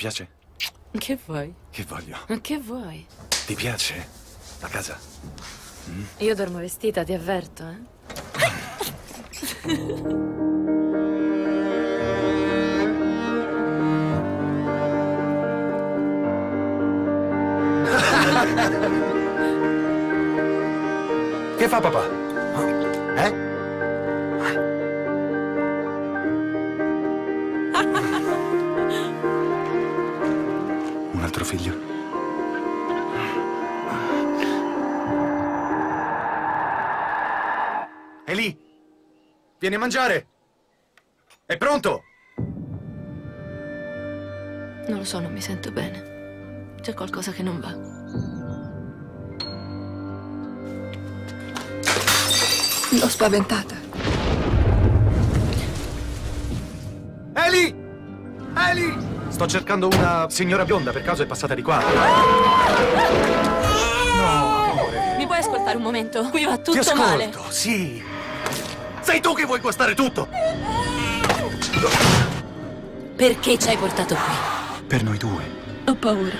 piace? Che vuoi? Che voglio? Che vuoi? Ti piace? La casa? Io dormo vestita, ti avverto, eh? Che fa papà? Eh? Altro figlio? È lì! Vieni a mangiare! È pronto! Non lo so, non mi sento bene. C'è qualcosa che non va. L'ho spaventata. Eli! Eli! Sto cercando una signora bionda, per caso è passata di qua. Mi puoi ascoltare un momento? Qui va Ti tutto ascolto, male. sì. Sei tu che vuoi guastare tutto! Perché ci hai portato qui? Per noi due. Ho paura.